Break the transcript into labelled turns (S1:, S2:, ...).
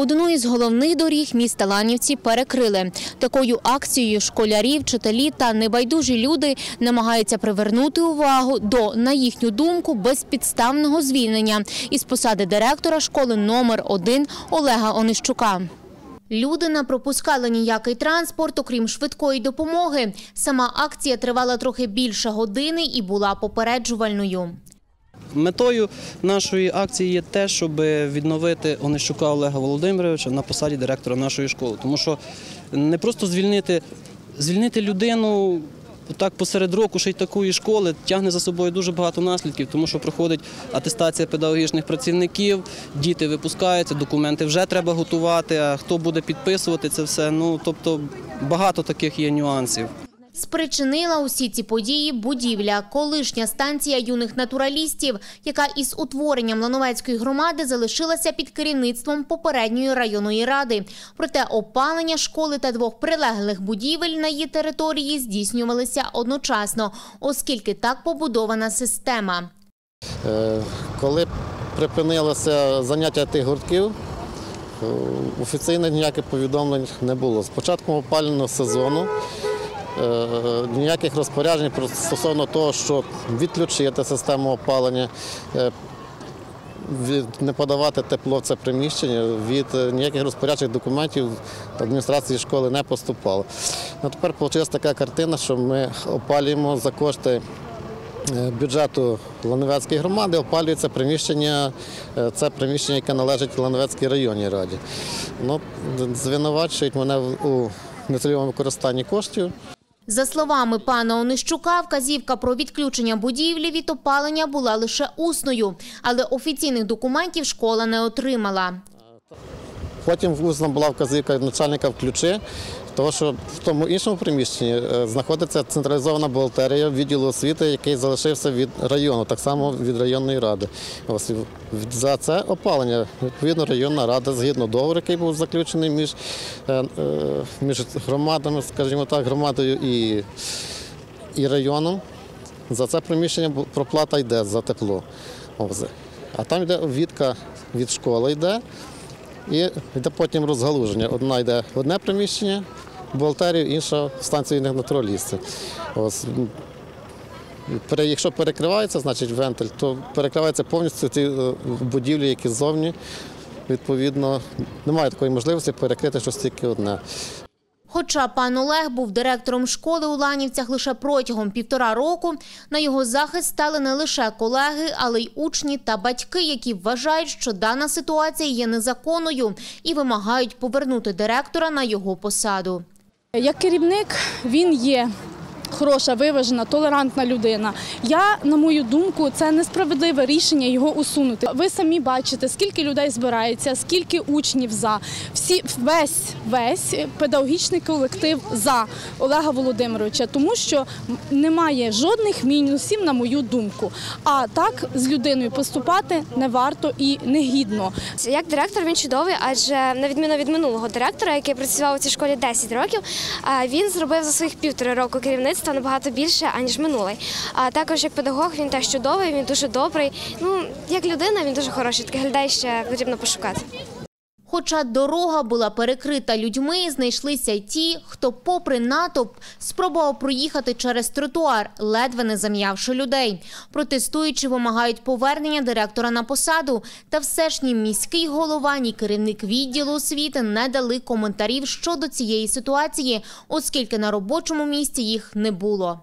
S1: Одну із головних доріг міста Ланівці перекрили. Такою акцією школярі, вчителі та небайдужі люди намагаються привернути увагу до, на їхню думку, безпідставного звільнення із посади директора школи номер 1 Олега Онищука. Люди не пропускали ніякий транспорт, окрім швидкої допомоги. Сама акція тривала трохи більше години і була попереджувальною.
S2: Метою нашої акції є те, щоб відновити Онищука Олега Володимировича на посаді директора нашої школи. Тому що не просто звільнити, звільнити людину так посеред року ще й такої школи тягне за собою дуже багато наслідків, тому що проходить атестація педагогічних працівників, діти випускаються, документи вже треба готувати. А хто буде підписувати це все? Ну тобто багато таких є нюансів.
S1: Спричинила усі ці події будівля, колишня станція юних натуралістів, яка із утворенням Лановецької громади залишилася під керівництвом попередньої районної ради. Проте опалення школи та двох прилеглих будівель на її території здійснювалися одночасно, оскільки так побудована система.
S3: Е, Коли припинилося заняття тих гуртків, е, офіційно ніяких повідомлень не було. З початком опалювального сезону ніяких розпоряджень стосовно того, що відключити систему опалення, е, не подавати тепло в це приміщення, від е, ніяких розпорядчих документів адміністрації школи не поступало. Ну, тепер вийшла така картина, що ми опалюємо за кошти е, бюджету Лановецької громади опалюється приміщення, е, це приміщення, яке належить Лановецькій районній раді. Ну, звинувачують мене у нецільовому використанні коштів.
S1: За словами пана Онищука, вказівка про відключення будівлі від опалення була лише усною, але офіційних документів школа не отримала.
S3: Потім усно була вказівка начальника в ключі, тому що в тому іншому приміщенні е, знаходиться централізована бухгалтерія відділу освіти, який залишився від району, так само від районної ради. Ось за це опалення відповідно районна рада, згідно договору, який був заключений між, е, е, між громадами, скажімо так, громадою і, і районом. За це приміщення проплата йде за тепло. А там йде відка від школи йде. І йде потім розгалуження. Одна йде в одне приміщення бухгалтерів, інша в станцію натуралістів. Якщо перекривається, значить вентиль, то перекривається повністю ті е, будівлі, які ззовні. Відповідно, немає такої можливості перекрити щось тільки одне.
S1: Хоча пан Олег був директором школи у Ланівцях лише протягом півтора року, на його захист стали не лише колеги, але й учні та батьки, які вважають, що дана ситуація є незаконною і вимагають повернути директора на його посаду.
S4: Як керівник він є хороша, виважена, толерантна людина. Я, на мою думку, це несправедливе рішення його усунути. Ви самі бачите, скільки людей збирається, скільки учнів за всі весь весь педагогічний колектив за Олега Володимировича, тому що немає жодних мінусів, на мою думку. А так з людиною поступати не варто і не гідно.
S5: Як директор він чудовий, адже на відміну від минулого директора, який працював у цій школі 10 років, він зробив за своїх півтори року керівництва набагато більше, аніж минулий. А також як педагог він теж чудовий, він дуже добрий. Ну як людина, він дуже хороший. Таких людей ще потрібно пошукати.
S1: Хоча дорога була перекрита людьми, знайшлися й ті, хто, попри натовп, спробував проїхати через тротуар, ледве не зам'явши людей. Протестуючи, вимагають повернення директора на посаду. Та все ж ні міський голова, ні керівник відділу освіти не дали коментарів щодо цієї ситуації, оскільки на робочому місці їх не було.